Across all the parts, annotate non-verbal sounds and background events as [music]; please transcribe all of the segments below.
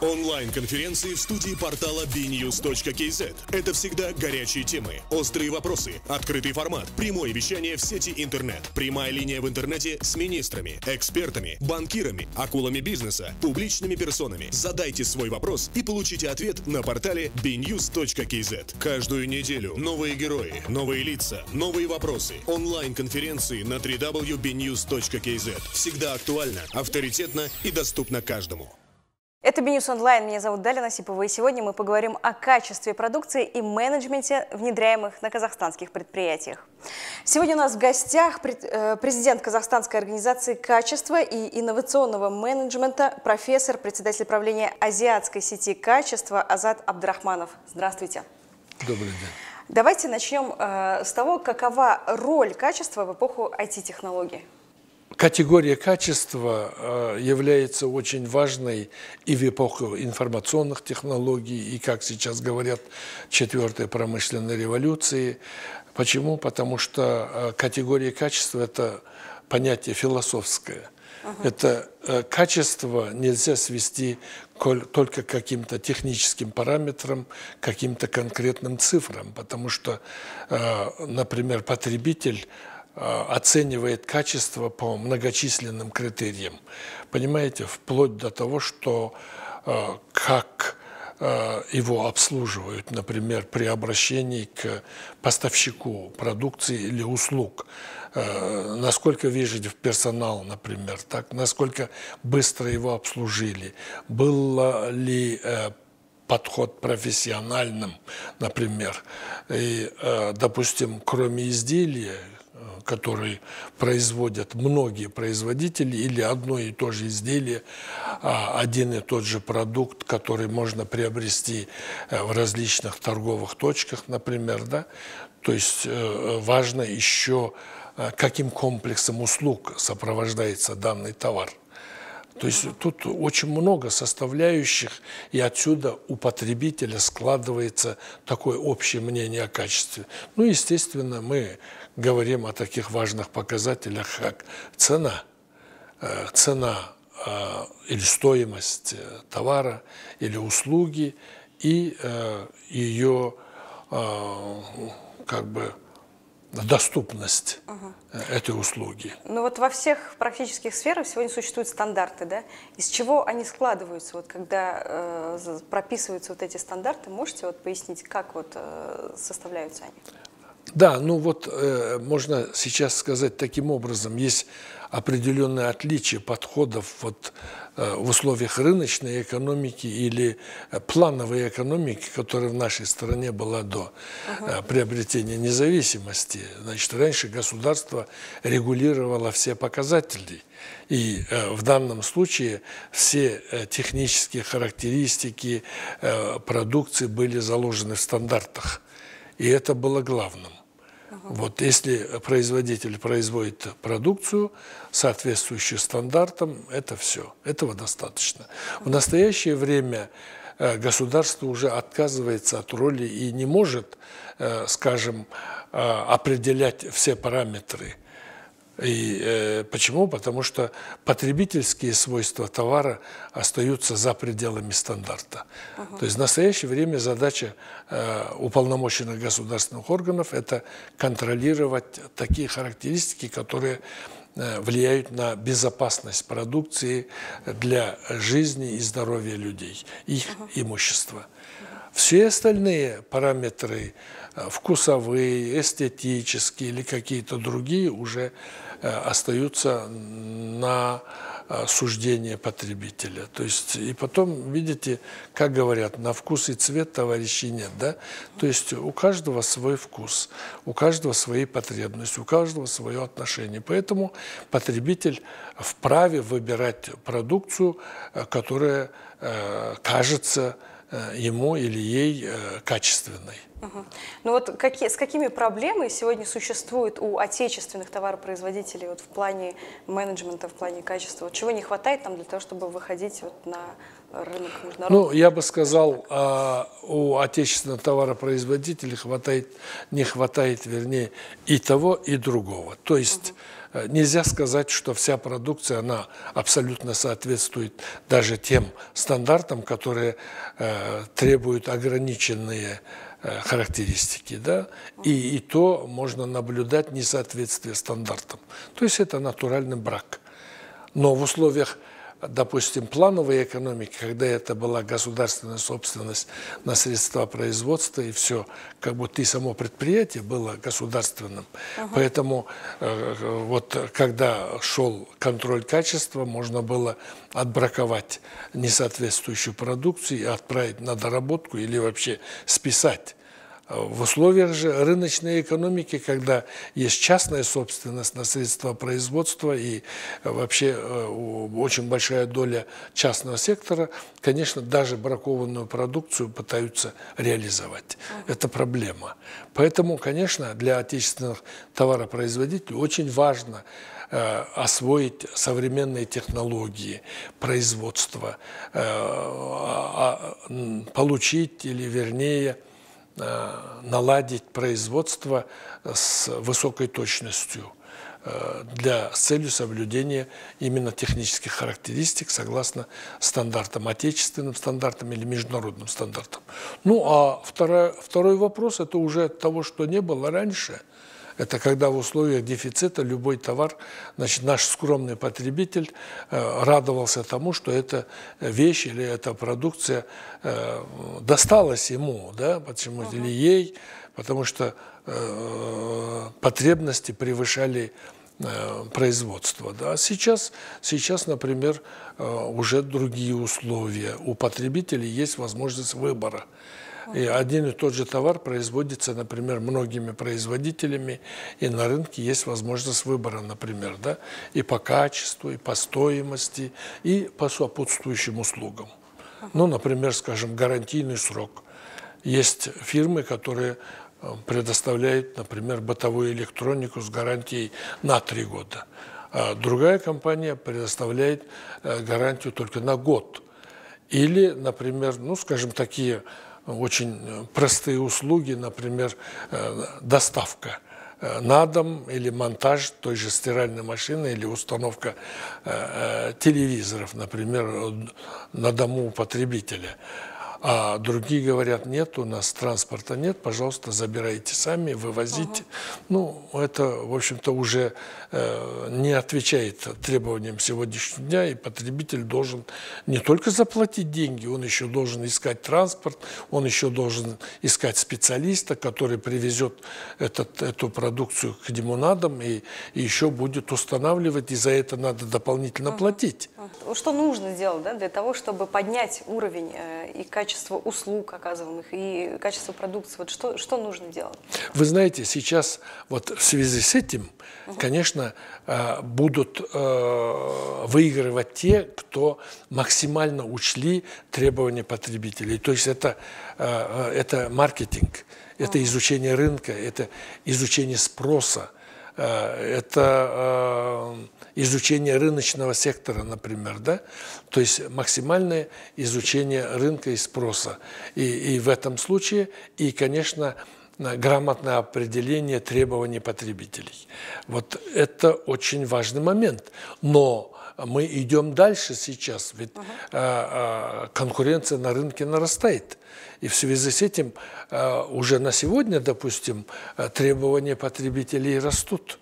Онлайн-конференции в студии портала bnews.kz. Это всегда горячие темы, острые вопросы, открытый формат, прямое вещание в сети интернет, прямая линия в интернете с министрами, экспертами, банкирами, акулами бизнеса, публичными персонами. Задайте свой вопрос и получите ответ на портале bnews.kz. Каждую неделю новые герои, новые лица, новые вопросы. Онлайн-конференции на www.bnews.kz. Всегда актуально, авторитетно и доступно каждому. Это Бинюс Онлайн. Меня зовут Даля Насипова. И сегодня мы поговорим о качестве продукции и менеджменте, внедряемых на казахстанских предприятиях. Сегодня у нас в гостях э, президент Казахстанской организации качества и инновационного менеджмента, профессор, председатель правления Азиатской сети качества Азат Абдрахманов. Здравствуйте. Добрый день. Давайте начнем э, с того, какова роль качества в эпоху IT-технологий. Категория качества э, является очень важной и в эпоху информационных технологий, и, как сейчас говорят, четвертой промышленной революции. Почему? Потому что э, категория качества – это понятие философское. Угу. Это э, качество нельзя свести только к каким-то техническим параметрам, каким-то конкретным цифрам, потому что, например, потребитель оценивает качество по многочисленным критериям. Понимаете, вплоть до того, что э, как э, его обслуживают, например, при обращении к поставщику продукции или услуг, насколько вежлив персонал, например, так, насколько быстро его обслужили, был ли подход профессиональным, например. И, допустим, кроме изделия, который производят многие производители, или одно и то же изделие, а, один и тот же продукт, который можно приобрести э, в различных торговых точках, например, да, то есть э, важно еще, э, каким комплексом услуг сопровождается данный товар. То есть тут очень много составляющих, и отсюда у потребителя складывается такое общее мнение о качестве. Ну, естественно, мы говорим о таких важных показателях, как цена. Э, цена э, или стоимость э, товара или услуги и ее как бы доступность угу. этой услуги. Ну вот во всех практических сферах сегодня существуют стандарты, да? Из чего они складываются, вот когда э, прописываются вот эти стандарты, можете вот пояснить, как вот э, составляются они? Да, ну вот э, можно сейчас сказать таким образом, есть определенное отличие подходов вот, э, в условиях рыночной экономики или э, плановой экономики, которая в нашей стране была до uh приобретения независимости. Значит, раньше государство регулировало все показатели. И э, в данном случае все э, технические характеристики э, продукции были заложены в стандартах. И это было главным. Вот если производитель производит продукцию, соответствующую стандартам, это все. Этого достаточно. В настоящее время э, государство уже отказывается от роли и не может, э, скажем, э, определять все параметры и э, почему? Потому что потребительские свойства товара остаются за пределами стандарта. Ага. То есть в настоящее время задача э, уполномоченных государственных органов – это контролировать такие характеристики, которые э, влияют на безопасность продукции для жизни и здоровья людей, их ага. имущества. Все остальные параметры, э, вкусовые, эстетические или какие-то другие, уже остаются на э, суждение потребителя. То есть, и потом, видите, как говорят, на вкус и цвет товарищей нет, да? То есть у каждого свой вкус, у каждого свои потребности, у каждого свое отношение. Поэтому потребитель вправе выбирать продукцию, э, которая кажется ему или ей качественной. Угу. Ну вот какие, с какими проблемами сегодня существует у отечественных товаропроизводителей вот в плане менеджмента, в плане качества? Вот чего не хватает там для того, чтобы выходить вот на рынок международный? Ну, я бы сказал, а, у отечественных товаропроизводителей хватает, не хватает, вернее, и того, и другого. То есть э, нельзя сказать, что вся продукция, она абсолютно соответствует даже тем стандартам, которые э, требуют ограниченные характеристики, да, и, и то можно наблюдать несоответствие стандартам. То есть это натуральный брак. Но в условиях допустим, плановой экономики, когда это была государственная собственность на средства производства и все, как будто и само предприятие было государственным. Ага. Поэтому э, вот когда шел контроль качества, можно было отбраковать несоответствующую продукцию и отправить на доработку или вообще списать. В условиях же рыночной экономики, когда есть частная собственность на средства производства и вообще э, очень большая доля частного сектора, конечно, даже бракованную продукцию пытаются реализовать. Это проблема. Поэтому, конечно, для отечественных товаропроизводителей очень важно э, освоить современные технологии производства, э, а, а, получить или вернее – Э, наладить производство с высокой точностью э, для, с целью соблюдения именно технических характеристик согласно стандартам, отечественным стандартам или международным стандартам. Ну а второй, второй вопрос – это уже от того, что не было раньше – это когда в условиях дефицита любой товар, значит, наш скромный потребитель э, радовался тому, что эта вещь или эта продукция э, досталась ему, да, почему, или ей, потому что э, потребности превышали производства. Да. Сейчас, сейчас, например, уже другие условия. У потребителей есть возможность выбора. И один и тот же товар производится, например, многими производителями, и на рынке есть возможность выбора, например, да, и по качеству, и по стоимости, и по сопутствующим услугам. Ну, например, скажем, гарантийный срок. Есть фирмы, которые э, предоставляют, например, бытовую электронику с гарантией на три года. А другая компания предоставляет э, гарантию только на год. Или, например, ну, скажем, такие очень э, простые услуги, например, э, доставка э, на дом или монтаж той же стиральной машины или установка телевизоров, например, на дому у потребителя. А другие говорят, нет, у нас транспорта нет, пожалуйста, забирайте сами, вывозите. Угу. Ну, это, в общем-то, уже не отвечает требованиям сегодняшнего дня, и потребитель должен не только заплатить деньги, он еще должен искать транспорт, он еще должен искать специалиста, который привезет этот, эту продукцию к нему на дом и, и еще будет устанавливать, и за это надо дополнительно платить. Что нужно сделать да, для того, чтобы поднять уровень э, и качество услуг оказываемых и качество продукции? Вот что, что нужно делать? Вы знаете, сейчас вот в связи с этим, угу. Конечно, э, будут э, выигрывать те, кто максимально учли требования потребителей. То есть это, э, это маркетинг, это изучение рынка, это изучение спроса, это изучение рыночного сектора, например, да, то есть максимальное изучение рынка и спроса. И, и в этом случае, и, конечно, грамотное определение требований потребителей. Вот это очень важный момент. Но мы идем дальше сейчас, ведь uh -huh. конкуренция на рынке нарастает. И в связи с этим а, уже на сегодня, допустим, требования потребителей растут.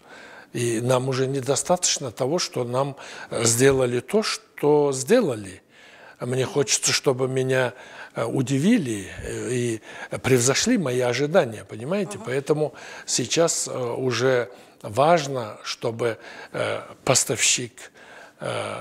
И нам уже недостаточно того, что нам сделали то, что сделали. Мне хочется, чтобы меня э, удивили э, и превзошли мои ожидания, понимаете? Угу. Поэтому сейчас э, уже важно, чтобы поставщик Э,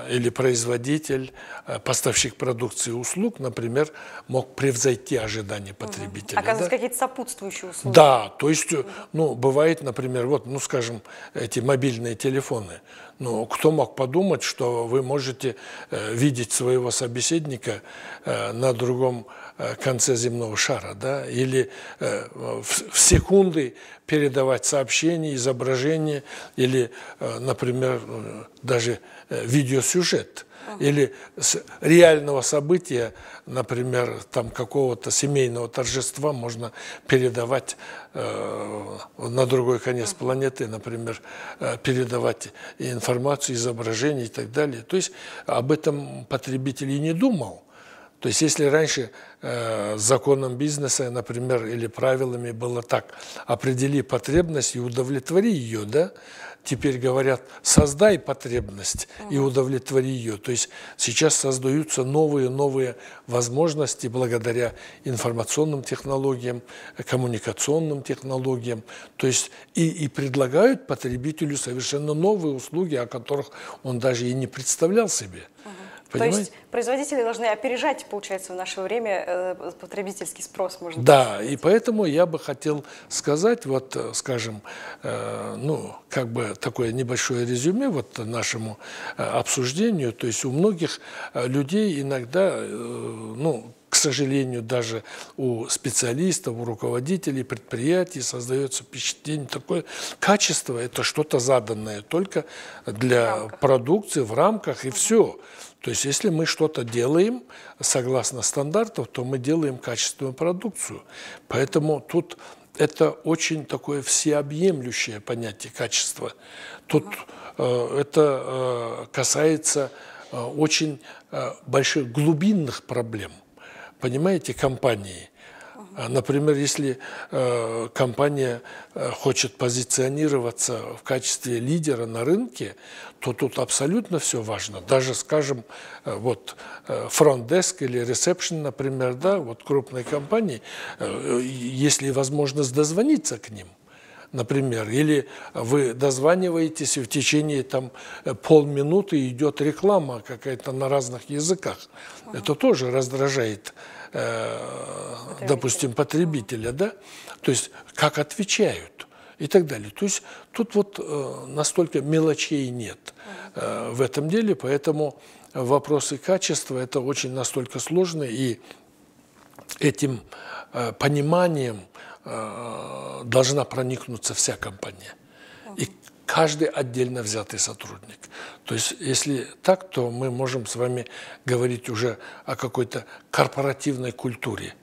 или производитель, э, поставщик продукции и услуг, например, мог превзойти ожидания потребителя. Оказывается, да? какие-то сопутствующие услуги. Да, то есть, ну, бывает, например, вот, ну, скажем, эти мобильные телефоны. Ну, кто мог подумать, что вы можете э, видеть своего собеседника э, на другом э, конце земного шара, да, или э, в, секунды передавать сообщения, изображения, или, э, например, э, даже э, видеосюжет. или с реального события, например, там какого-то семейного торжества можно передавать э, на другой конец планеты, например, э, передавать информацию, изображения и так далее. То есть об этом потребитель и не думал. То есть если раньше э, законом бизнеса, например, или правилами было так, определи потребность и удовлетвори ее, да, теперь говорят, создай потребность и удовлетвори ее. То есть сейчас создаются новые-новые возможности благодаря информационным технологиям, коммуникационным технологиям. То есть и, и предлагают потребителю совершенно новые услуги, о которых он даже и не представлял себе. Понимаете? То есть производители должны опережать, получается, в наше время э, потребительский спрос, можно Да, сказать. и поэтому я бы хотел сказать, вот, э, скажем, э, ну, как бы такое небольшое резюме вот нашему обсуждению. То есть у многих людей иногда, ну, к сожалению, даже у специалистов, у руководителей предприятий создается впечатление такое, качество – это что-то заданное только для продукции, в рамках, и все. То есть, если мы что-то делаем согласно стандартов, то мы делаем качественную продукцию. Поэтому тут это очень такое всеобъемлющее понятие качества. Тут э, это э, касается э, очень э, больших глубинных проблем, понимаете, компании. А, например, если э, компания э, хочет позиционироваться в качестве лидера на рынке, то тут абсолютно все важно. Даже, скажем, э, вот фронт-деск или ресепшн, например, да, вот крупной компании, если возможность дозвониться к ним, например, или вы дозваниваетесь, и в течение там полминуты идет реклама какая-то на разных языках. Это тоже раздражает Э, допустим, потребителя, да, то есть как отвечают и так далее. То есть тут вот э, настолько мелочей нет э, в этом деле, поэтому вопросы качества это очень настолько сложно, и этим пониманием должна проникнуться вся компания. Каждый отдельно взятый сотрудник. То есть, если так, то мы можем с вами говорить уже о какой-то корпоративной культуре.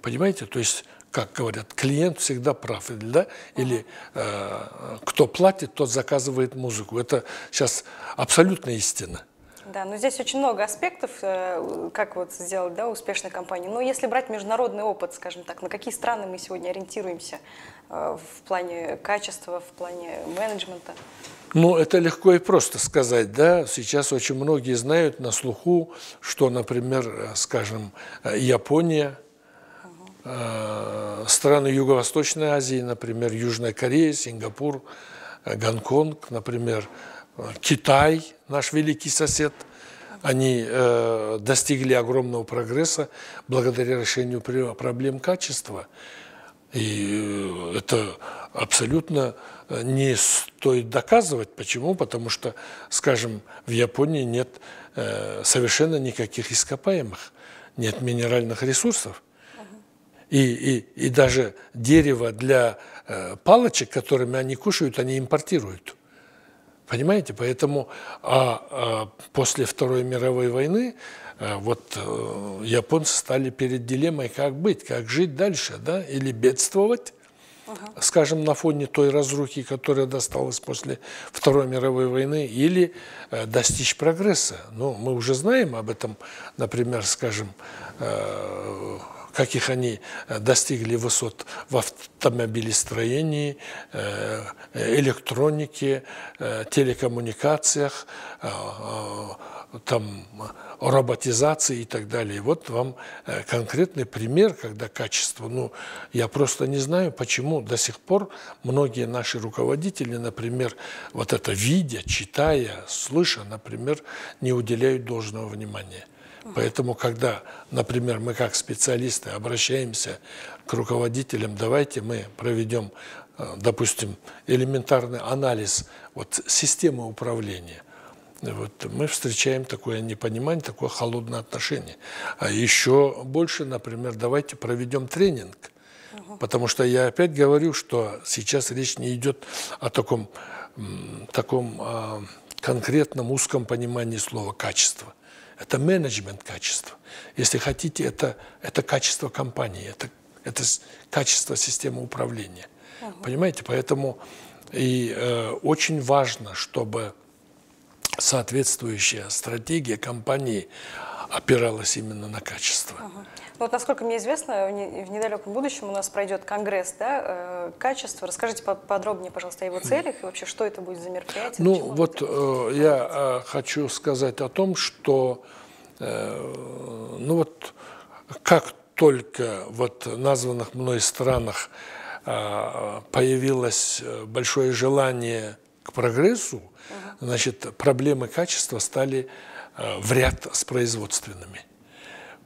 Понимаете? То есть, как говорят, клиент всегда прав, да? Или э, кто платит, тот заказывает музыку. Это сейчас абсолютная истина. Да, но здесь очень много аспектов, э, как вот сделать да, успешной компанию. Но если брать международный опыт, скажем так, на какие страны мы сегодня ориентируемся в плане качества, в плане менеджмента? Ну, это легко и просто сказать, да. Сейчас очень многие знают на слуху, что, например, э, скажем, Япония, страны Юго-Восточной Азии, например, Южная Корея, Сингапур, Гонконг, например, Китай, наш великий сосед, они э, достигли огромного прогресса благодаря решению проблем качества. И э, это абсолютно э, не стоит доказывать. Почему? Потому что, скажем, в Японии нет э, совершенно никаких ископаемых, нет минеральных ресурсов. И, и, и даже дерево для палочек, которыми они кушают, они импортируют. Понимаете? Поэтому а, а после Второй мировой войны вот а, японцы стали перед дилеммой, как быть, как жить дальше, да, или бедствовать, скажем, на фоне той разрухи, которая досталась после Второй мировой войны, или а, достичь прогресса. Ну, мы уже знаем об этом, например, скажем, а, каких они э, достигли высот в автомобилестроении, э, электронике, э, телекоммуникациях, там, роботизации и так далее. Вот вам конкретный пример, когда качество, ну, я просто не знаю, почему до сих пор многие наши руководители, например, вот это видя, читая, слыша, например, не уделяют должного внимания. Поэтому, когда, например, мы как специалисты обращаемся к руководителям, давайте мы проведем, э, допустим, элементарный анализ вот, системы управления. Вот мы встречаем такое непонимание, такое холодное отношение. А еще больше, например, давайте проведем тренинг. Потому что я опять говорю, что сейчас речь не идет о таком, таком а, конкретном узком понимании слова качество – это менеджмент качества. Если хотите, это, это качество компании, это, это качество системы управления. Угу. Понимаете? Поэтому и э, очень важно, чтобы соответствующая стратегия компании опиралась именно на качество. Ну, вот, насколько мне известно, в недалеком будущем у нас пройдет конгресс да, э, качества. Расскажите подробнее, пожалуйста, о его целях и вообще, что это будет за мероприятие? Ну, вот э, я э, хочу сказать о том, что э, ну вот как только вот названных мной странах э, появилось большое желание к прогрессу. Значит, проблемы качества стали э, в ряд с производственными.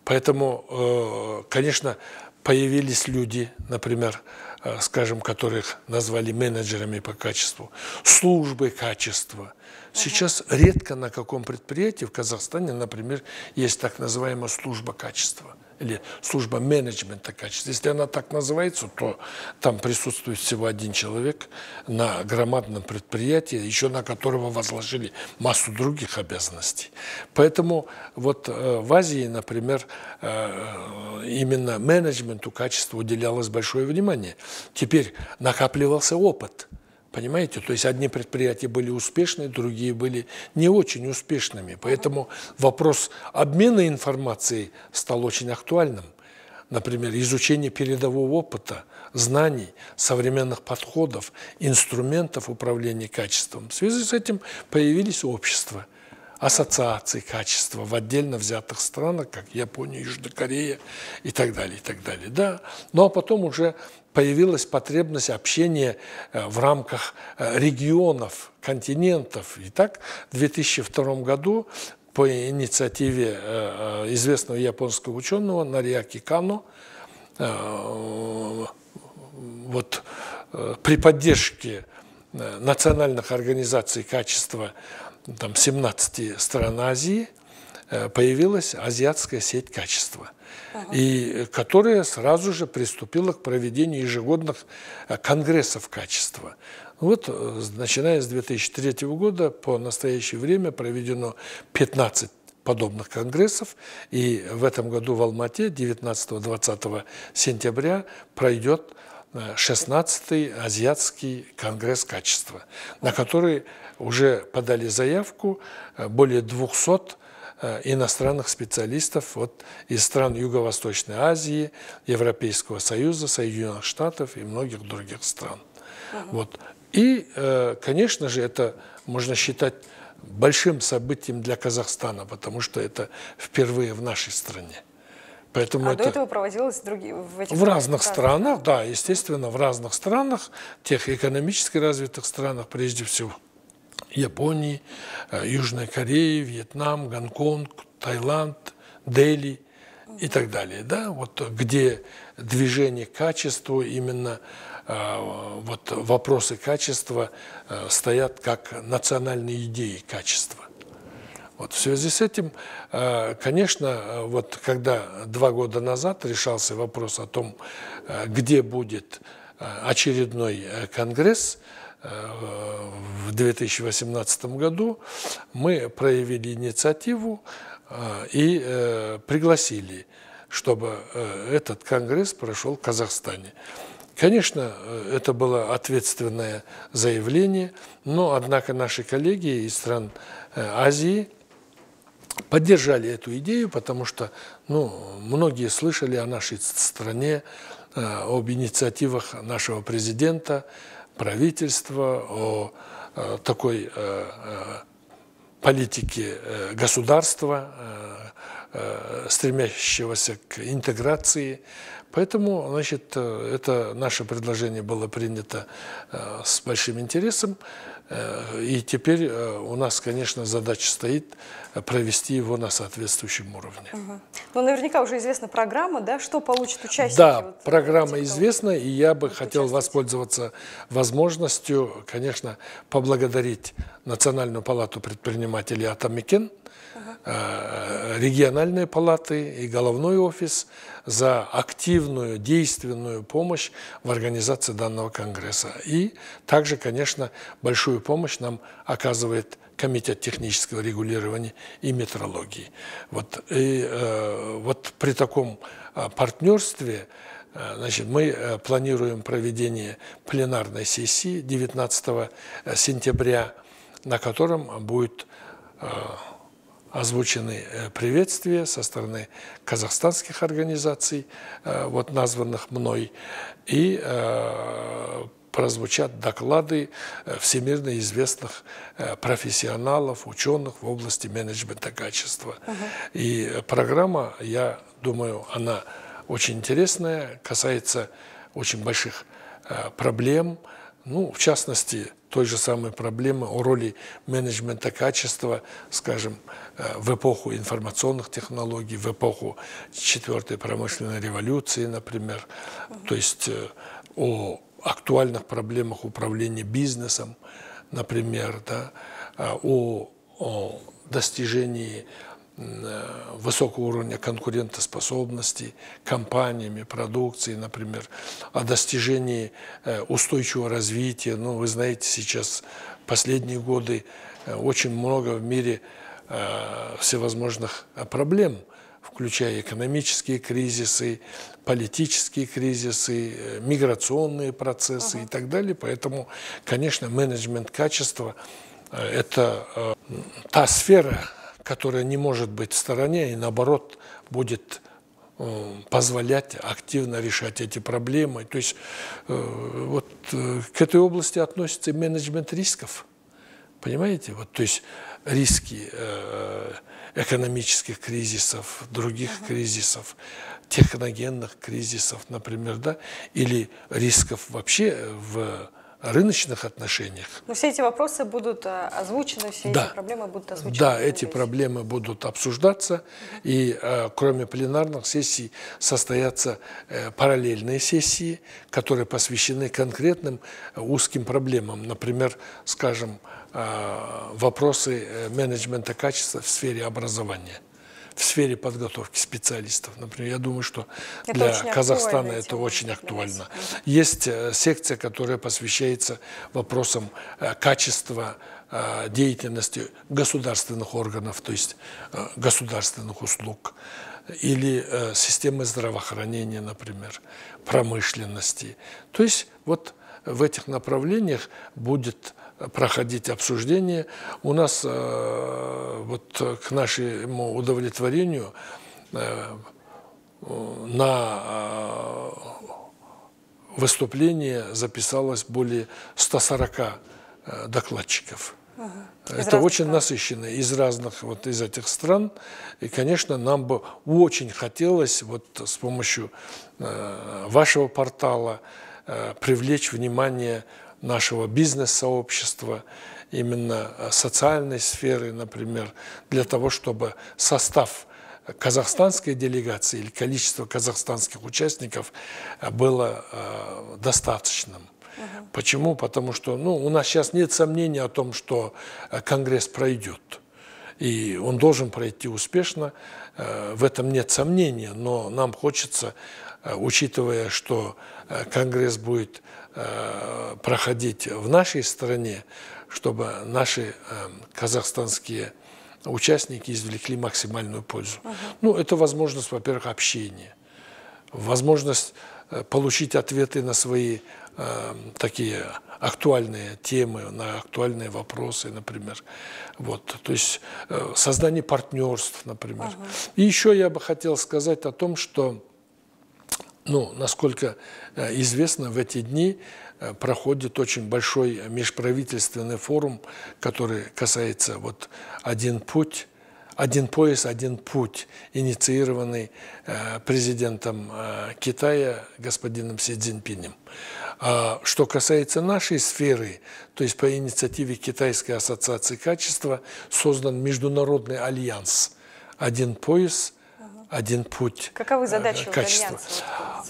Поэтому, э, конечно, появились люди, например, э, скажем, которых назвали менеджерами по качеству, службы качества. Сейчас редко на каком предприятии в Казахстане, например, есть так называемая служба качества или служба менеджмента качества. Если она так называется, то там присутствует всего один человек на громадном предприятии, еще на которого возложили массу других обязанностей. Поэтому вот э, в Азии, например, э, именно менеджменту качества уделялось большое внимание. Теперь накапливался опыт – Понимаете? То есть одни предприятия были успешны, другие были не очень успешными. Поэтому вопрос обмена информацией стал очень актуальным. Например, изучение передового опыта, знаний, современных подходов, инструментов управления качеством. В связи с этим появились общества, ассоциации качества в отдельно взятых странах, как Япония, Южная Корея и так далее, и так далее. Да? Ну а потом уже появилась потребность общения э, в рамках э, регионов, континентов. И так в 2002 году по инициативе э, известного японского ученого Нариаки Кано вот, при поддержке национальных организаций качества там, 17 стран Азии появилась азиатская сеть качества – и которая сразу же приступила к проведению ежегодных э, конгрессов качества. Вот, э, начиная с 2003 года по настоящее время проведено 15 подобных конгрессов. И в этом году в Алмате 19-20 сентября пройдет 16-й э, Азиатский конгресс качества, на который уже подали заявку более 200 Э, иностранных специалистов вот, из стран Юго-Восточной Азии, Европейского Союза, Соединенных Штатов и многих других стран. Угу. Вот. И, э, конечно же, это можно считать большим событием для Казахстана, потому что это впервые в нашей стране. Поэтому а это до этого проводилось в, других, в этих В разных странах, да, естественно, в разных странах, тех экономически развитых странах прежде всего. Японии, э, Южной Кореи, Вьетнам, Гонконг, Таиланд, Дели и так далее. Да? Вот где движение к качеству, именно э, вот вопросы качества э, стоят как национальные идеи качества. Вот в связи с этим, конечно, вот когда два года назад решался вопрос о том, где будет очередной конгресс, в 2018 году мы проявили инициативу э, и э, пригласили, чтобы э, этот конгресс прошел в Казахстане. Конечно, это было ответственное заявление, но, однако, наши коллеги из стран Азии поддержали эту идею, потому что ну, многие слышали о нашей стране, об инициативах нашего президента, правительства, о э, такой э, э, политике государства, стремящегося к интеграции. Поэтому, значит, это наше предложение было принято с большим интересом. И теперь у нас, конечно, задача стоит провести его на соответствующем уровне. Угу. Ну, наверняка уже известна программа, да, что получит участники? Да, вот, программа этих, известна, и я бы хотел воспользоваться возможностью, конечно, поблагодарить Национальную палату предпринимателей «Атамикен», Э, региональные палаты и головной офис за активную, действенную помощь в организации данного конгресса. И также, конечно, большую помощь нам оказывает комитет технического регулирования и метрологии. Вот, и, вот при таком партнерстве Значит, мы планируем проведение пленарной сессии 19 сентября, на котором будет озвучены э, приветствия со стороны казахстанских организаций, э, вот названных мной, и э, прозвучат доклады всемирно известных профессионалов, ученых в области менеджмента качества. Uh И программа, я думаю, она очень интересная, касается очень больших проблем, ну, в частности, той же самой проблемы о роли менеджмента качества, скажем, э, в эпоху информационных технологий, в эпоху четвертой промышленной революции, например, то есть э, о актуальных проблемах управления бизнесом, например, да, э, о, о достижении высокого уровня конкурентоспособности компаниями, продукцией, например, о достижении э, устойчивого развития. Ну, вы знаете, сейчас последние годы э, очень много в мире всевозможных проблем, включая экономические кризисы, политические кризисы, миграционные процессы uh -huh. и так далее. Поэтому, конечно, менеджмент качества – это та сфера, которая не может быть в стороне и наоборот будет э, позволять активно решать эти проблемы. То есть э, вот э, к этой области относится менеджмент рисков. Понимаете? Вот, то есть риски экономических кризисов, других uh -huh. кризисов, техногенных кризисов, например, да, или рисков вообще в рыночных отношениях. Но все эти вопросы будут э, озвучены, все да. эти проблемы будут озвучены. Да, эти проблемы будут обсуждаться, и э, кроме пленарных сессий состоятся э, параллельные сессии, которые посвящены конкретным э, узким проблемам. Например, скажем, э, вопросы менеджмента качества в сфере образования в сфере подготовки специалистов. Например, я думаю, что это для Казахстана это очень актуально. Есть э, секция, которая посвящается вопросам э, качества э, деятельности государственных органов, то есть государственных услуг, или системы здравоохранения, например, промышленности. То есть вот в этих направлениях будет проходить обсуждение. У нас э, вот к нашему удовлетворению э, на э, выступление записалось более 140 докладчиков. Угу. Это очень стран. насыщенно из разных вот из этих стран. И, конечно, нам бы очень хотелось вот с помощью вашего портала привлечь внимание нашего бизнес-сообщества, именно э, социальной сферы, например, для того, чтобы состав казахстанской делегации или количество казахстанских участников э, было э, достаточным. Угу. Почему? Потому что ну, у нас сейчас нет сомнений о том, что Конгресс пройдет. И он должен пройти успешно, в этом нет сомнения, но нам хочется, учитывая, что Конгресс будет проходить в нашей стране, чтобы наши э, казахстанские участники извлекли максимальную пользу. Угу. Ну, это возможность, во-первых, общения, возможность э, получить ответы на свои э, такие актуальные темы, на актуальные вопросы, например. Вот, то есть э, создание партнерств, например. Угу. И еще я бы хотел сказать о том, что ну, насколько э, известно, в эти дни э, проходит очень большой межправительственный форум, который касается вот «Один путь», «Один пояс, один путь», инициированный э, президентом Китая господином Си Цзиньпинем. А что касается нашей сферы, то есть по инициативе Китайской ассоциации качества создан международный альянс «Один пояс, один путь Каковы задачи качества.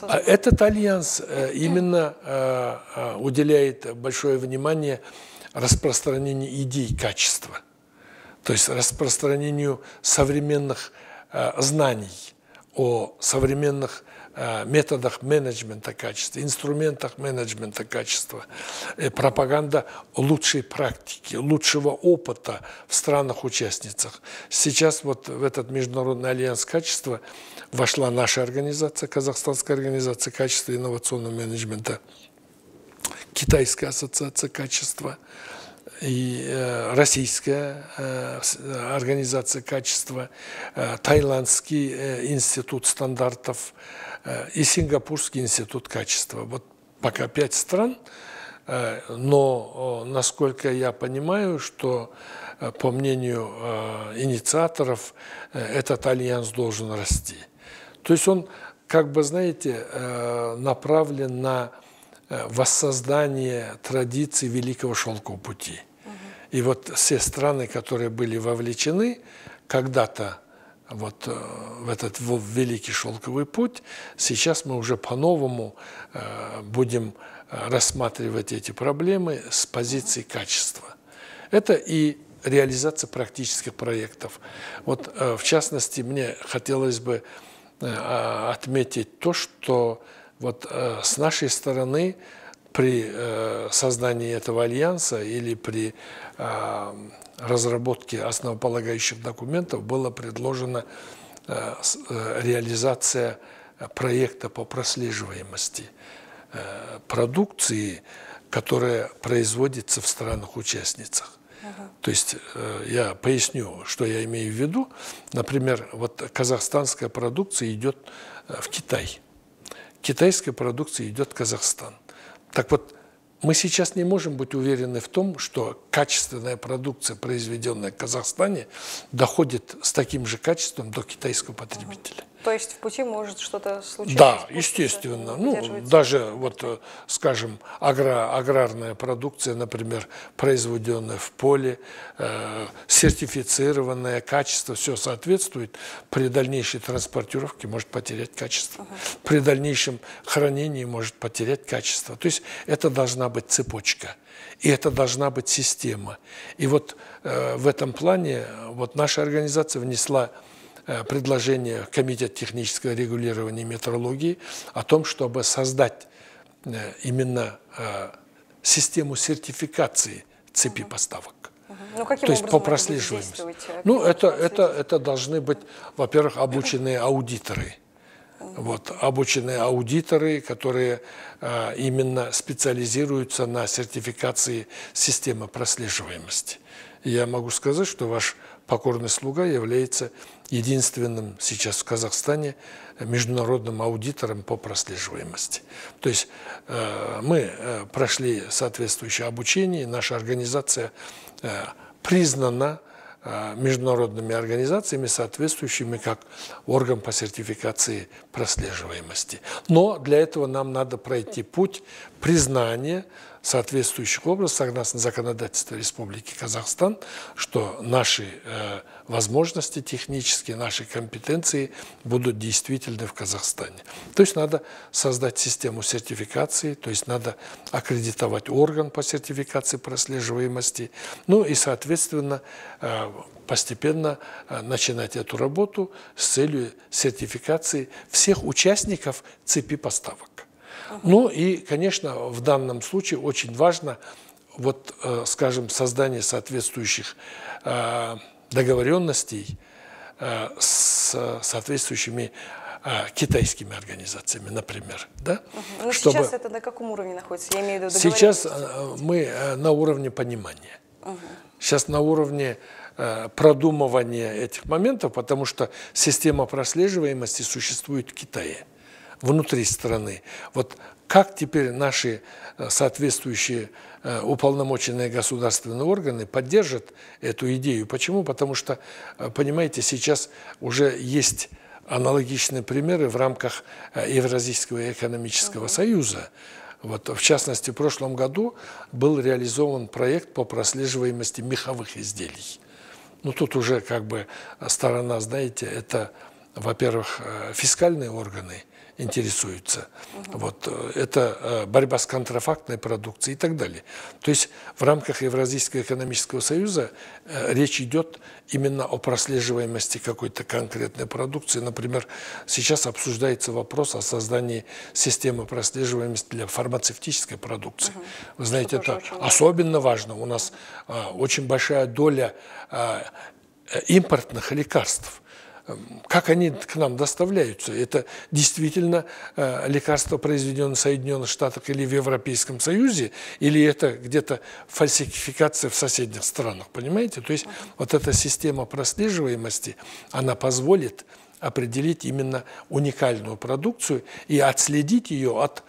Альянса? Этот альянс э, именно э, э, уделяет большое внимание распространению идей качества, то есть распространению современных знаний о современных Э, методах менеджмента качества, инструментах менеджмента качества, э, пропаганда лучшей практики, лучшего опыта в странах-участницах. Сейчас вот в этот Международный альянс качества вошла наша организация, Казахстанская организация качества и инновационного менеджмента, Китайская ассоциация качества – и э, российская э, организация качества, э, институт стандартов и Сингапурский институт качества. Вот пока пять стран, но насколько я понимаю, что по мнению инициаторов этот альянс должен расти. То есть он, как бы, знаете, направлен на воссоздание традиций Великого Шелкового пути – и вот все страны, которые были вовлечены когда-то вот э, в этот великий шелковый путь, сейчас мы уже по-новому э, будем э, рассматривать эти проблемы с позиции качества. Это и реализация практических проектов. Вот в частности, мне хотелось бы отметить то, что вот с нашей стороны при э, создании этого альянса или при э, разработке основополагающих документов была предложена э, реализация проекта по прослеживаемости продукции, которая производится в странах-участницах. То есть я поясню, что я имею в виду. Например, вот казахстанская продукция идет в Китай. Китайская продукция идет в Казахстан. Так вот, мы сейчас не можем быть уверены в том, что качественная продукция, произведенная в Казахстане, доходит с таким же качеством до китайского потребителя. То есть в пути может что-то случиться? Да, естественно. Ну, даже вот, э, скажем, агра, аграрная продукция, например, произведенная в поле, э, сертифицированное качество, все соответствует, при дальнейшей транспортировке может потерять качество. Угу. При дальнейшем хранении может потерять качество. То есть это должна быть цепочка. И это должна быть система. И вот э, в этом плане вот наша организация внесла Э, предложение Комитета технического регулирования метрологии о том, чтобы создать э, именно э, систему сертификации цепи поставок. Ну, каким То есть по прослеживаемости. Ну, это, это, это должны быть, во-первых, обученные аудиторы. Вот, обученные аудиторы, которые а, именно специализируются на сертификации системы прослеживаемости. И я могу сказать, что ваш покорный слуга является единственным сейчас в Казахстане международным аудитором по прослеживаемости. То есть э, мы э, прошли соответствующее обучение, наша организация э, признана международными организациями, соответствующими как орган по сертификации прослеживаемости. Но для этого нам надо пройти путь признания соответствующих образов, согласно законодательству Республики Казахстан, что наши э, возможности технические, наши компетенции будут действительны в Казахстане. То есть надо создать систему сертификации, то есть надо аккредитовать орган по сертификации прослеживаемости, ну и, соответственно, э, постепенно э, начинать эту работу с целью сертификации всех участников цепи поставок. Ну и, конечно, в данном случае очень важно, вот, э, скажем, создание соответствующих э, договоренностей э, с соответствующими китайскими организациями, например. Да? Угу. Ну, чтобы... сейчас это на каком уровне находится? Я имею в виду Сейчас мы на уровне понимания. Угу. Сейчас на уровне продумывания этих моментов, потому что система прослеживаемости существует в Китае внутри страны. Вот как теперь наши э, соответствующие э, уполномоченные государственные органы поддержат эту идею? Почему? Потому что, э, понимаете, сейчас уже есть аналогичные примеры в рамках Евразийского экономического союза. Вот, в частности, в прошлом году был реализован проект по прослеживаемости меховых изделий. Ну, тут уже как бы сторона, знаете, это во-первых, фискальные органы интересуются. Угу. Вот, э, это э, борьба с контрафактной продукцией и так далее. То есть в рамках Евразийского экономического союза речь идет именно о прослеживаемости какой-то конкретной продукции. Например, сейчас обсуждается вопрос о создании системы прослеживаемости для фармацевтической продукции. Угу. Вы знаете, это, это особенно важно. У нас очень большая доля импортных лекарств как они к нам доставляются. Это действительно э, лекарство, произведенное в Соединенных Штатах или в Европейском Союзе, или это где-то фальсификация в соседних странах, понимаете? То есть вот эта система прослеживаемости, она позволит определить именно уникальную продукцию и отследить ее от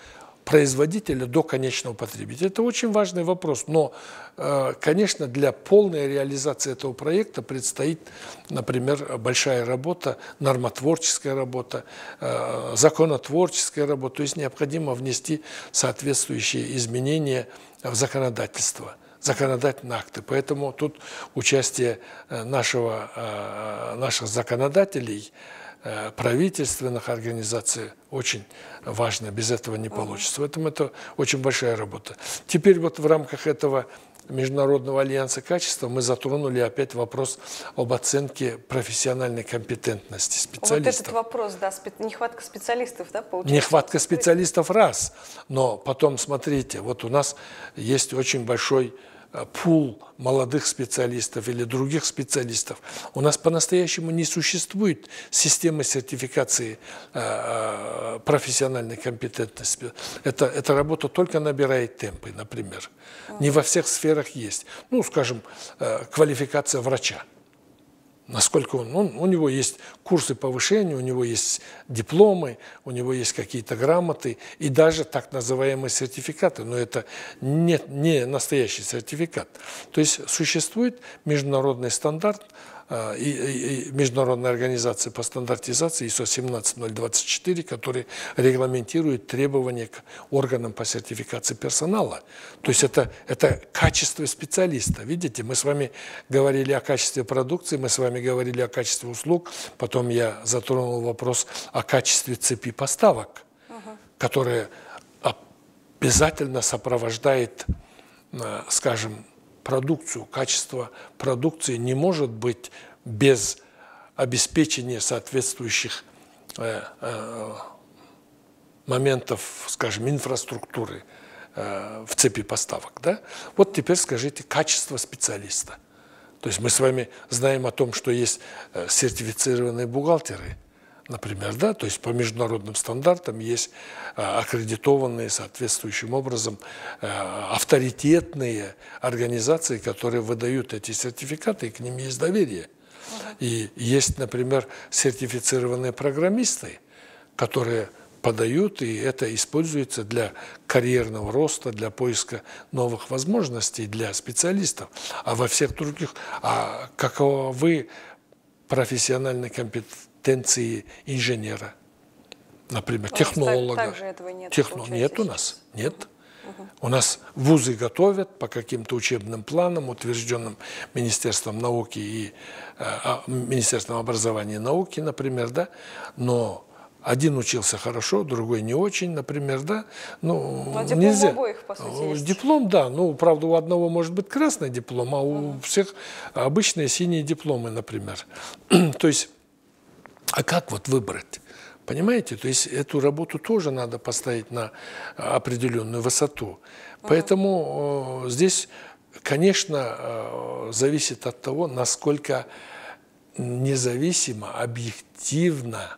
производителя до конечного потребителя. Это очень важный вопрос, но, э, конечно, для полной реализации этого проекта предстоит, например, большая работа, нормотворческая работа, э, законотворческая работа, то есть необходимо внести соответствующие изменения в законодательство законодательные акты. Поэтому тут участие э, нашего, наших законодателей – правительственных организаций очень важно, без этого не получится. Поэтому это очень большая работа. Теперь вот в рамках этого Международного альянса качества мы затронули опять вопрос об оценке профессиональной компетентности специалистов. Вот этот вопрос, да, нехватка специалистов, да, получается? Нехватка специалистов раз, но потом, смотрите, вот у нас есть очень большой Э, пул молодых специалистов или других специалистов. У нас по-настоящему не существует системы сертификации э, э, профессиональной компетентности. Это, эта работа только набирает темпы, например. Не во всех сферах есть. Ну, скажем, квалификация врача насколько он, он, у него есть курсы повышения, у него есть дипломы, у него есть какие-то грамоты и даже так называемые сертификаты, но это не, не настоящий сертификат. То есть существует международный стандарт, и, и Международной организации по стандартизации ISO 17024, который регламентирует требования к органам по сертификации персонала. То есть это, это качество специалиста. Видите, мы с вами говорили о качестве продукции, мы с вами говорили о качестве услуг, потом я затронул вопрос о качестве цепи поставок, угу. которая обязательно сопровождает, а, скажем, продукцию, качество продукции не может быть без обеспечения соответствующих э, э, моментов, скажем, инфраструктуры э, в цепи поставок. Да? Вот теперь скажите качество специалиста. То есть мы с вами знаем о том, что есть сертифицированные бухгалтеры, например, да, то есть по международным стандартам есть а, аккредитованные соответствующим образом а, авторитетные организации, которые выдают эти сертификаты, и к ним есть доверие. И есть, например, сертифицированные программисты, которые подают, и это используется для карьерного роста, для поиска новых возможностей для специалистов. А во всех других, а каковы профессиональные компетенции? Компетенции инженера, например, у технолога. Так, также этого нет, Техно... Нет у нас, нет. Угу. У нас вузы готовят по каким-то учебным планам, утвержденным Министерством науки и э, а, Министерством образования и науки, например, да, но один учился хорошо, другой не очень, например, да. Ну, Но диплом нельзя. у обоих, по сути, есть. Диплом, да. Ну, правда, у одного может быть красный диплом, а у угу. всех обычные синие дипломы, например. [clears throat] То есть а как вот выбрать? Понимаете? То есть эту работу тоже надо поставить на определенную высоту. Поэтому э, здесь, конечно, э, зависит от того, насколько независимо, объективно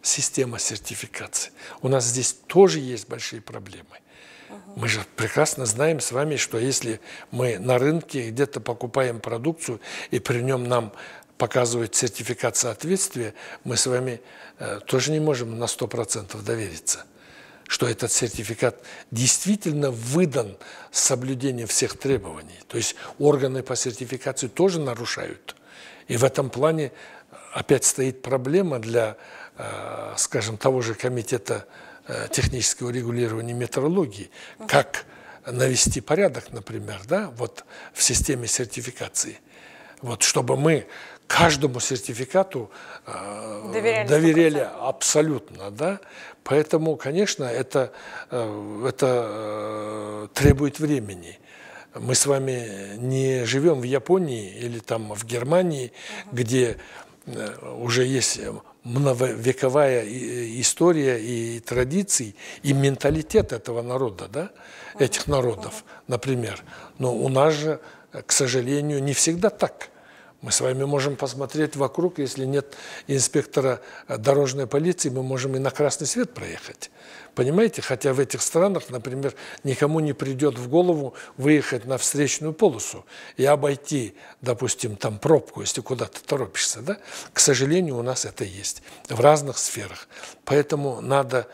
система сертификации. У нас здесь тоже есть большие проблемы. Мы же прекрасно знаем с вами, что если мы на рынке где-то покупаем продукцию, и при нем нам показывает сертификат соответствия, мы с вами э, тоже не можем на 100% довериться, что этот сертификат действительно выдан с соблюдением всех требований. То есть органы по сертификации тоже нарушают. И в этом плане опять стоит проблема для, э, скажем, того же комитета э, технического регулирования метрологии, как навести порядок, например, да, вот в системе сертификации. Вот, чтобы мы каждому сертификату э, доверяли, доверяли абсолютно, да. Поэтому, конечно, это, э, это требует времени. Мы с вами не живем в Японии или там в Германии, угу. где уже есть многовековая история и традиции, и менталитет этого народа, да, этих народов, например. Но у нас же, к сожалению, не всегда так. Мы с вами можем посмотреть вокруг, если нет инспектора дорожной полиции, мы можем и на красный свет проехать. Понимаете? Хотя в этих странах, например, никому не придет в голову выехать на встречную полосу и обойти, допустим, там пробку, если куда-то торопишься. Да? К сожалению, у нас это есть в разных сферах. Поэтому надо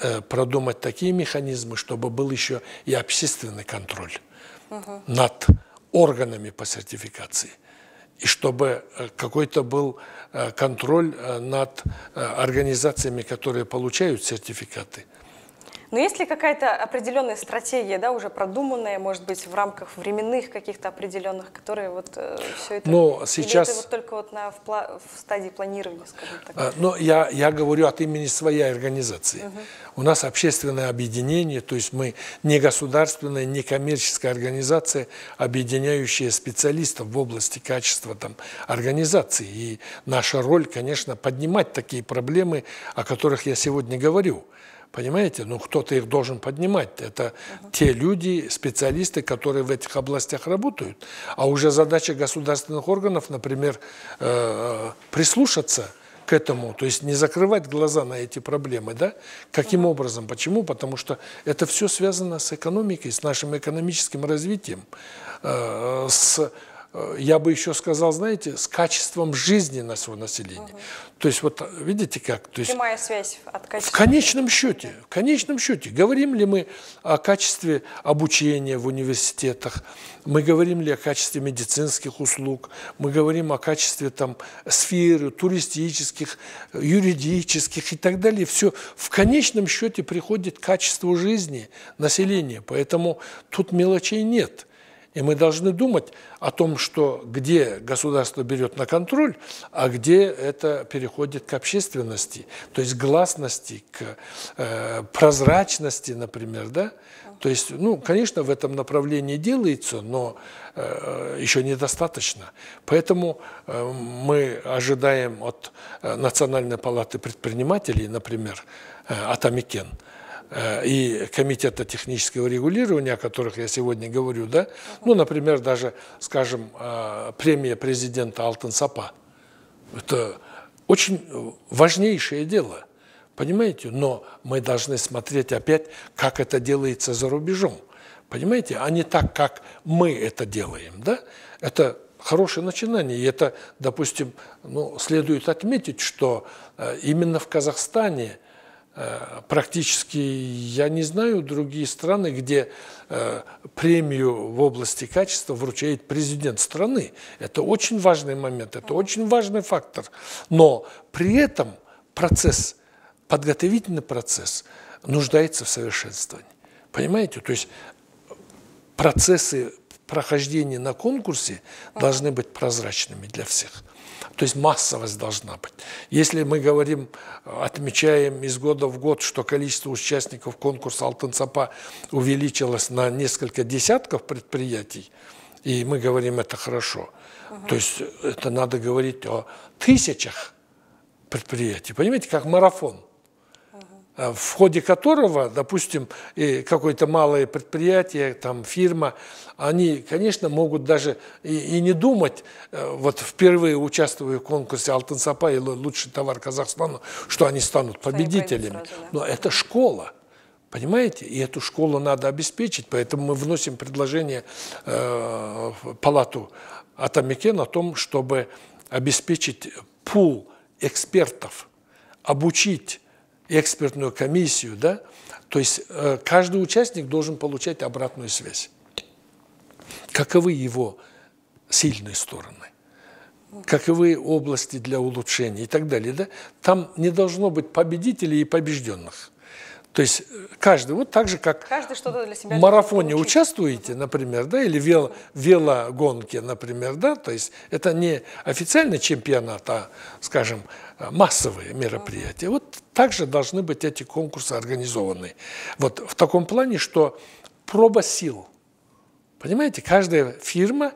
э, продумать такие механизмы, чтобы был еще и общественный контроль угу. над органами по сертификации и чтобы э, какой-то был э, контроль над организациями, которые получают сертификаты. Но есть ли какая-то определенная стратегия, да, уже продуманная, может быть, в рамках временных каких-то определенных, которые вот э, все это... Но сейчас... это вот только вот на, в, пла... в стадии планирования, скажем так? А, но я, я говорю от имени своей организации. Угу. У нас общественное объединение, то есть мы не государственная, не коммерческая организация, объединяющая специалистов в области качества там, организации. И наша роль, конечно, поднимать такие проблемы, о которых я сегодня говорю. Понимаете? Ну, кто-то их должен поднимать. Это угу. те люди, специалисты, которые в этих областях работают. А уже задача государственных органов, например, э, прислушаться к этому, то есть не закрывать глаза на эти проблемы, да? Каким угу. образом? Почему? Потому что это все связано с экономикой, с нашим экономическим развитием, э, с Э, я бы еще сказал, знаете, с качеством жизни нашего населения. Угу. То есть вот видите как? То есть, Прямая связь от качества. В конечном счете, в конечном счете, говорим ли мы о качестве обучения в университетах, мы говорим ли о качестве медицинских услуг, мы говорим о качестве там сферы, туристических, юридических и так далее. Все в конечном счете приходит к качеству жизни населения. Поэтому тут мелочей нет. И мы должны думать о том, что где государство берет на контроль, а где это переходит к общественности, то есть гласности, к э, прозрачности, например, да? То есть, ну, конечно, в этом направлении делается, но э, еще недостаточно. Поэтому э, мы ожидаем от э, Национальной палаты предпринимателей, например, э, от Амикен, Э, и комитета технического регулирования, о которых я сегодня говорю, да, ну, например, даже, скажем, э, премия президента Алтын Сапа. Это очень важнейшее дело, понимаете? Но мы должны смотреть опять, как это делается за рубежом, понимаете? А не так, как мы это делаем, да? Это хорошее начинание. И это, допустим, ну, следует отметить, что э, именно в Казахстане – Э, практически, я не знаю, другие страны, где э, премию в области качества вручает президент страны. Это очень важный момент, это очень важный фактор. Но при этом процесс, подготовительный процесс нуждается в совершенствовании. Понимаете? То есть процессы прохождения на конкурсе должны быть прозрачными для всех. То есть массовость должна быть. Если мы говорим, отмечаем из года в год, что количество участников конкурса Алтын-Сапа увеличилось на несколько десятков предприятий, и мы говорим, это хорошо. Угу. То есть это надо говорить о тысячах предприятий. Понимаете, как марафон. Э, в ходе которого, допустим, какое-то малое предприятие, там, фирма, они, конечно, могут даже и, и не думать, э, вот впервые участвуя в конкурсе Алтынсапа и лучший товар Казахстана, что они станут победителями. Сразу, да. Но это школа. Понимаете? И эту школу надо обеспечить, поэтому мы вносим предложение э, в палату Атамикен о том, чтобы обеспечить пул экспертов, обучить экспертную комиссию, да, то есть э, каждый участник должен получать обратную связь. Каковы его сильные стороны? Каковы области для улучшения и так далее. Да? Там не должно быть победителей и побежденных. То есть каждый, вот так же, как каждый что-то для себя в марафоне участвуете, например, да, или вел, велогонке, например, да, то есть это не официальный чемпионат, а, скажем, массовые мероприятия. Вот также должны быть эти конкурсы организованы. Вот в таком плане, что проба сил. Понимаете, каждая фирма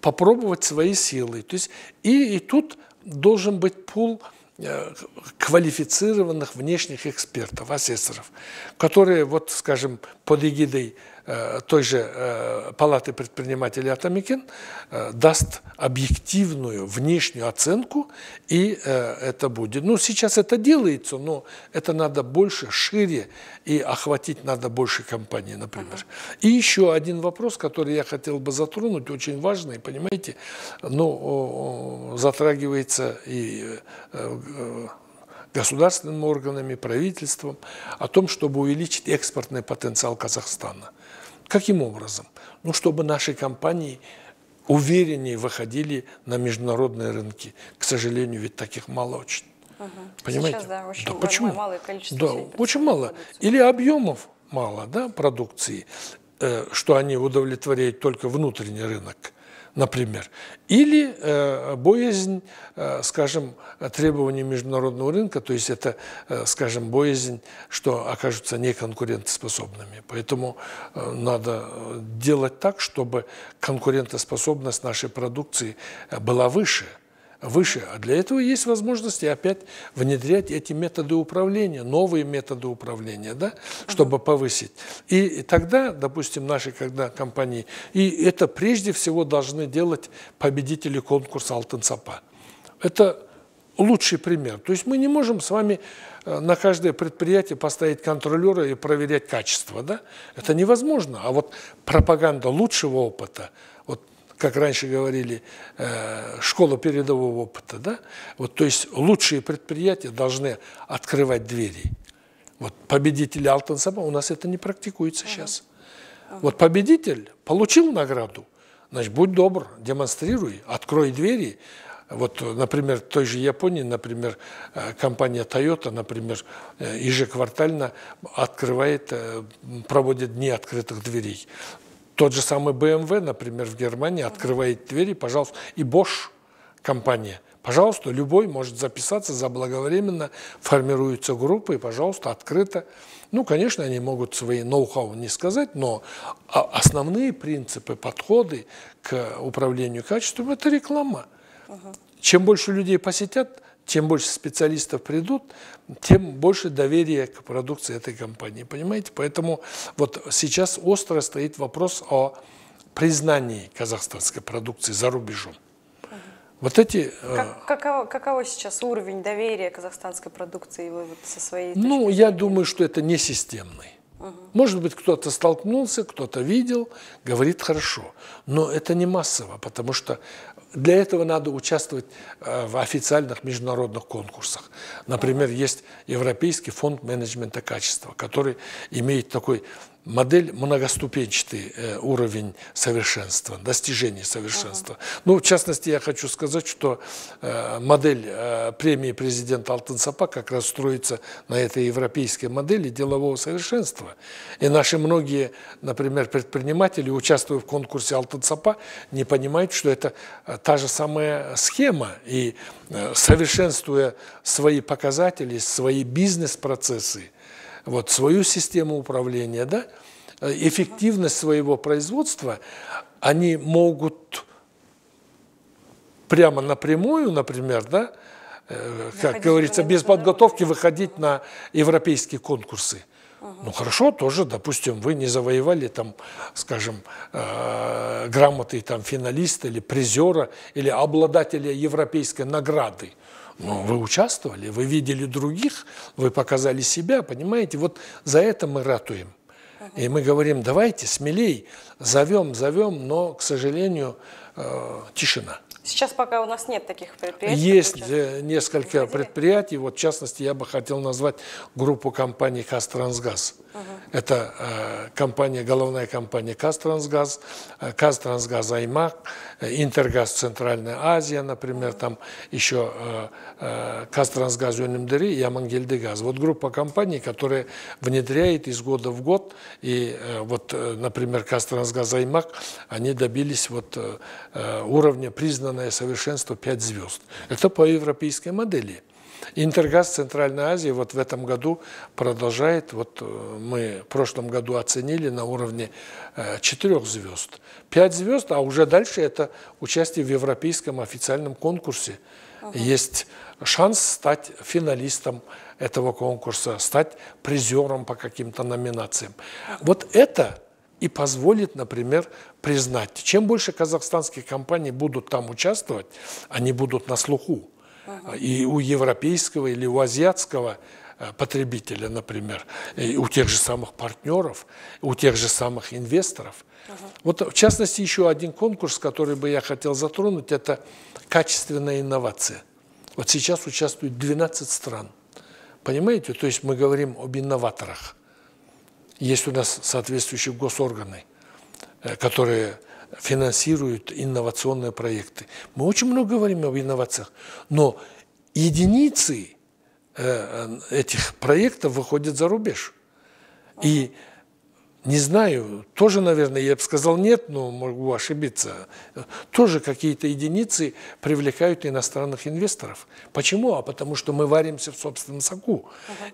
попробовать свои силы. То есть и, и тут должен быть пул квалифицированных внешних экспертов, асессоров, которые, вот, скажем, под эгидой Э, той же э, Палаты предпринимателей Атамикен э, даст объективную внешнюю оценку, и это будет. Ну, сейчас это делается, но это надо больше, шире, и охватить надо больше компаний, например. И еще один вопрос, который я хотел бы затронуть, очень важный, понимаете, ну, затрагивается и государственными органами, правительством, о том, чтобы увеличить экспортный потенциал Казахстана. Каким образом? Ну, чтобы наши компании увереннее выходили на международные рынки. К сожалению, ведь таких мало очень. Угу. Понимаете? Сейчас, да, очень да, почему? малое количество. Да, очень мало. Продукции. Или объемов мало, да, продукции, э, что они удовлетворяют только внутренний рынок например. Или э, боязнь, э, скажем, требований международного рынка, то есть это, э, скажем, боязнь, что окажутся неконкурентоспособными. Поэтому э, надо делать так, чтобы конкурентоспособность нашей продукции была выше – выше. А для этого есть возможности опять внедрять эти методы управления, новые методы управления, да, чтобы повысить. И тогда, допустим, наши когда компании, и это прежде всего должны делать победители конкурса Алтенсапа. Это лучший пример. То есть мы не можем с вами э, на каждое предприятие поставить контролера и проверять качество. Да? Это невозможно. А вот пропаганда лучшего опыта – как раньше говорили, э, школа передового опыта, да? Вот, то есть лучшие предприятия должны открывать двери. Вот победитель Алтансаба у нас это не практикуется сейчас. Вот победитель получил награду, значит, будь добр, демонстрируй, открой двери. Вот, например, в той же Японии, например, э, компания Toyota, например, э, ежеквартально открывает, проводит дни открытых дверей. Тот же самый BMW, например, в Германии открывает двери, пожалуйста, и Bosch компания. Пожалуйста, любой может записаться заблаговременно, формируются группы, и, пожалуйста, открыто. Ну, конечно, они могут свои ноу-хау не сказать, но основные принципы, подходы к управлению качеством – это реклама. Чем больше людей посетят, чем больше специалистов придут, тем больше доверия к продукции этой компании. Понимаете? Поэтому вот сейчас остро стоит вопрос о признании казахстанской продукции за рубежом. Вот эти... Э, как, каково, каково сейчас уровень доверия казахстанской продукции вы вот со своей Ну, я думаю, что это не системный. Угу. Может быть, кто-то столкнулся, кто-то видел, говорит хорошо. Но это не массово, потому что для этого надо участвовать э, в официальных международных конкурсах. Например, есть Европейский фонд менеджмента качества, который имеет такой модель многоступенчатый э, уровень совершенства, достижения совершенства. Uh-huh. Ну, в частности, я хочу сказать, что э, модель э, премии президента Алтансапа как раз строится на этой европейской модели делового совершенства. И наши многие, например, предприниматели, участвуя в конкурсе Алтансапа, не понимают, что это та же самая схема. И совершенствуя свои показатели, свои бизнес-процессы, вот, свою систему управления, да, эффективность своего производства, они могут прямо напрямую, например, да, э, как говорится, без подготовки выходить на европейские конкурсы. Ну хорошо, тоже, допустим, вы не завоевали там, скажем, э, грамоты там финалиста или призера или обладателя европейской награды. Ну, вы участвовали, вы видели других, вы показали себя, понимаете? Вот за это мы ратуем. И мы говорим, давайте смелей, зовем, зовем, но, к сожалению, э, тишина. Сейчас пока у нас нет таких предприятий. Есть э, несколько предприятий. Вот, в частности, я бы хотел назвать группу компаний «Казтрансгаз». Угу. Это э, компания, головная компания «Казтрансгаз», э, «Казтрансгаз Аймак», э, «Интергаз Центральная Азия», например, там еще э, э, «Казтрансгаз Юнемдери» и «Амангельдегаз». Вот группа компаний, которая внедряет из года в год. И э, вот, э, например, «Казтрансгаз Аймак», они добились вот, э, э уровня признанного признанное совершенство 5 звезд. Это по европейской модели. Интергаз Центральной Азии вот в этом году продолжает, вот э, мы в прошлом году оценили на уровне 4 э, звезд. 5 звезд, а уже дальше это участие в европейском официальном конкурсе. Угу. Есть шанс стать финалистом этого конкурса, стать призером по каким-то номинациям. Вот это и позволит, например, признать. Чем больше казахстанских компаний будут там участвовать, они будут на слуху. И у европейского или у азиатского э, потребителя, например, и у тех же самых партнеров, у тех же самых инвесторов. Uh Вот, в частности, еще один конкурс, который бы я хотел затронуть, это качественная инновация. Вот сейчас участвует 12 стран. Понимаете? То есть мы говорим об инноваторах. Есть у нас соответствующие госорганы, э, которые финансируют инновационные проекты. Мы очень много говорим об инновациях, но единицы э, этих проектов выходят за рубеж. И не знаю, тоже, наверное, я бы сказал нет, но могу ошибиться. Тоже какие-то единицы привлекают иностранных инвесторов. Почему? А потому что мы варимся в собственном соку. Угу.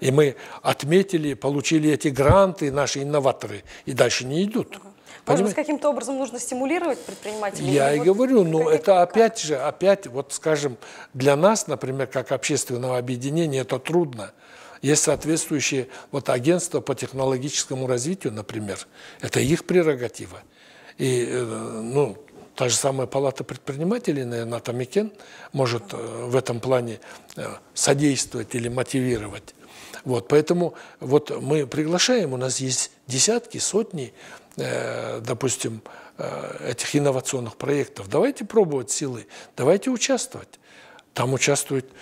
И мы отметили, получили эти гранты, наши инноваторы, и дальше не идут. Угу. Может быть, каким-то образом нужно стимулировать предпринимателей? Я и вот говорю, но это опять же, опять, вот скажем, для нас, например, как общественного объединения, это трудно. Есть соответствующие вот агентства по технологическому развитию, например. Это их прерогатива. И, э, ну, та же самая палата предпринимателей, наверное, Атамикен, может э, в этом плане э, содействовать или мотивировать. Вот, поэтому вот мы приглашаем, у нас есть десятки, сотни, допустим, этих инновационных проектов. Давайте пробовать силы, давайте участвовать. Там участвуют э,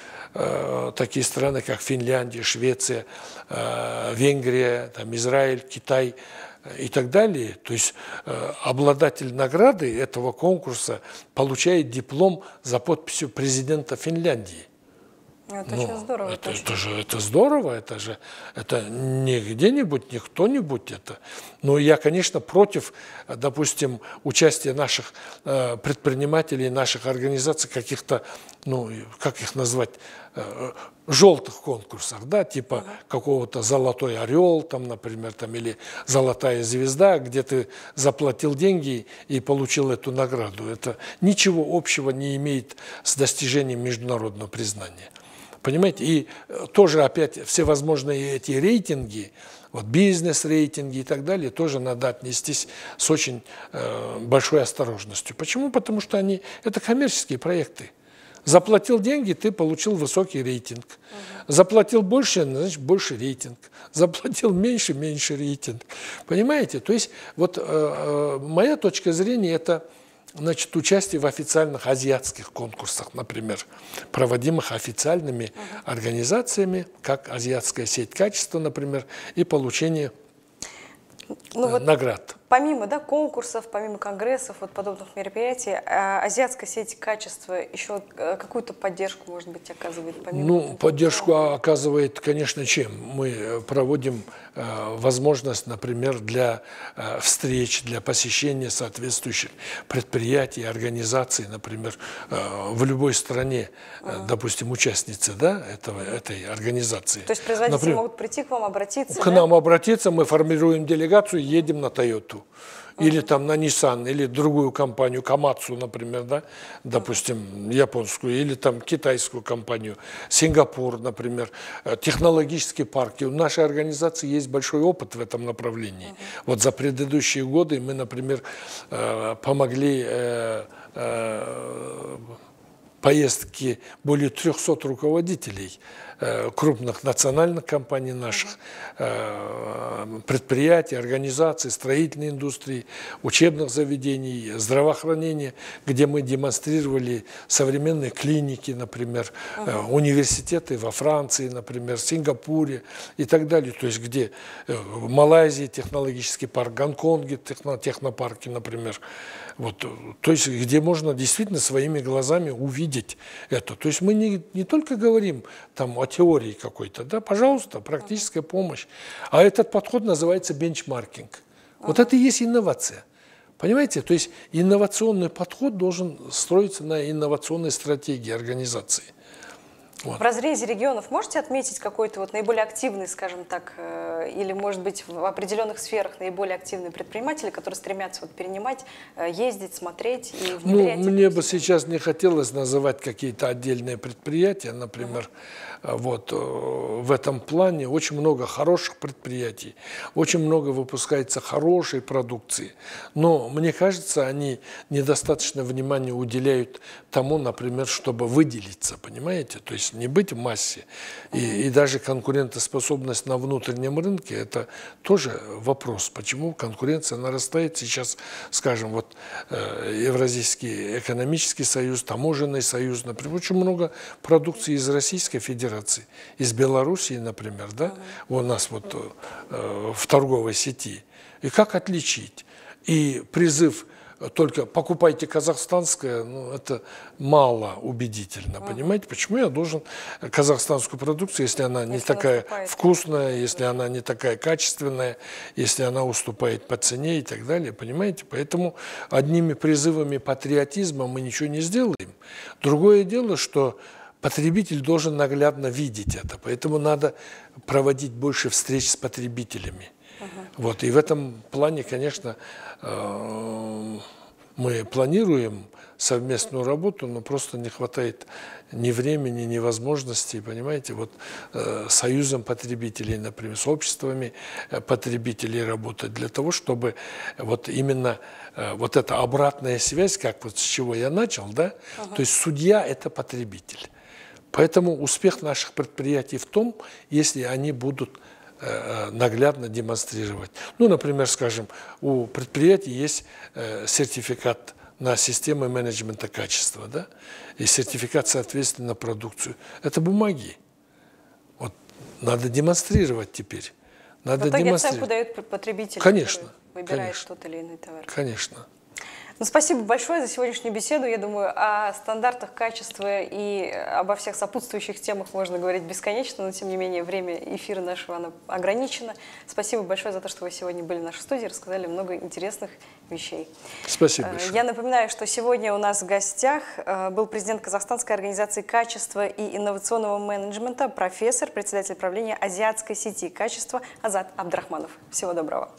такие страны, как Финляндия, Швеция, э, Венгрия, там, Израиль, Китай э, и так далее. То есть э, обладатель награды этого конкурса получает диплом за подписью президента Финляндии. Это ну, очень здорово. Это, это же это здорово, это же это не где-нибудь, не кто-нибудь это. Но я, конечно, против, допустим, участия наших э, предпринимателей, наших организаций каких-то, ну, как их назвать, э, желтых конкурсах, да, типа какого-то «Золотой орел», там, например, там, или «Золотая звезда», где ты заплатил деньги и получил эту награду. Это ничего общего не имеет с достижением международного признания. Понимаете? И э, тоже опять всевозможные эти рейтинги, вот бизнес-рейтинги и так далее, тоже надо отнестись с очень э, большой осторожностью. Почему? Потому что они, это коммерческие проекты. Заплатил деньги, ты получил высокий рейтинг. Заплатил больше, значит, больше рейтинг. Заплатил меньше, меньше рейтинг. Понимаете? То есть вот э, э, моя точка зрения это значит, участие в официальных азиатских конкурсах, например, проводимых официальными организациями, как Азиатская сеть качества, например, и получение ну, вот наград. Помимо да, конкурсов, помимо конгрессов, вот подобных мероприятий, а, азиатская сеть качества еще э, какую-то поддержку, может быть, оказывает? Помимо ну, поддержку оказывает, конечно, чем? Мы э, проводим э, возможность, например, для э, встреч, для посещения соответствующих предприятий, организаций, например, э, в любой стране, э, угу. допустим, участницы да, этого, этой организации. То есть производители например, могут прийти к вам, обратиться? К да? нам обратиться, мы формируем делегацию, едем на Тойоту или там на Nissan, или другую компанию, Камацу, например, да, допустим, японскую, или там китайскую компанию, Сингапур, например, э, технологические парки. У нашей организации есть большой опыт в этом направлении. Вот за предыдущие годы мы, например, э, помогли э, поездки более 300 руководителей крупных национальных компаний наших, э, предприятий, организаций, строительной индустрии, учебных заведений, здравоохранения, где мы демонстрировали современные клиники, например, университеты во Франции, например, Сингапуре и так далее. То есть где в Малайзии технологический парк, Гонконге техно, технопарки, например. Вот, то есть где можно действительно своими глазами увидеть это. То есть мы не, не только говорим там о теории какой-то, да, пожалуйста, практическая помощь. А этот подход называется бенчмаркинг. Вот это и есть инновация. Понимаете? То есть инновационный подход должен строиться на инновационной стратегии организации. Вот. В разрезе регионов можете отметить какой-то вот наиболее активный, скажем так, э, или, может быть, в определенных сферах наиболее активные предприниматели, которые стремятся вот перенимать, э, ездить, смотреть и внедрять? Ну, мне бы сейчас не хотелось называть какие-то отдельные предприятия, например, uh-huh. вот в этом плане очень много хороших предприятий, очень много выпускается хорошей продукции, но мне кажется, они недостаточно внимания уделяют тому, например, чтобы выделиться, понимаете? То есть не быть в массе. И, и даже конкурентоспособность на внутреннем рынке – это тоже вопрос. Почему конкуренция нарастает сейчас, скажем, вот э, Евразийский экономический союз, таможенный союз, например, очень много продукции из Российской Федерации, из Белоруссии, например, да, у нас вот э, в торговой сети. И как отличить? И призыв только покупайте казахстанское, ну, это мало убедительно, uh понимаете? Почему я должен казахстанскую продукцию, если она не если такая наступает. вкусная, если она не такая качественная, если она уступает по цене и так далее, понимаете? Поэтому одними призывами патриотизма мы ничего не сделаем. Другое дело, что потребитель должен наглядно видеть это, поэтому надо проводить больше встреч с потребителями. Вот, и в этом плане, конечно, э, мы планируем совместную работу, но просто не хватает ни времени, ни возможностей, понимаете, вот э, союзом потребителей, например, с обществами э, потребителей работать для того, чтобы вот именно э, вот эта обратная связь, как вот с чего я начал, да, ага. то есть судья – это потребитель. Поэтому успех наших предприятий в том, если они будут наглядно демонстрировать. Ну, например, скажем, у предприятий есть э, сертификат на системы менеджмента качества, да, и сертификат соответственно на продукцию. Это бумаги. Вот надо демонстрировать теперь. Надо В итоге демонстрировать. оценку дают потребитель, конечно, выбирает конечно, тот или иной товар. Конечно. Ну, спасибо большое за сегодняшнюю беседу. Я думаю, о стандартах качества и обо всех сопутствующих темах можно говорить бесконечно, но тем не менее время эфира нашего оно ограничено. Спасибо большое за то, что вы сегодня были в нашей студии, рассказали много интересных вещей. Спасибо э, большое. Я напоминаю, что сегодня у нас в гостях э, был президент Казахстанской организации качества и инновационного менеджмента, профессор, председатель правления Азиатской сети качества Азат Абдрахманов. Всего доброго.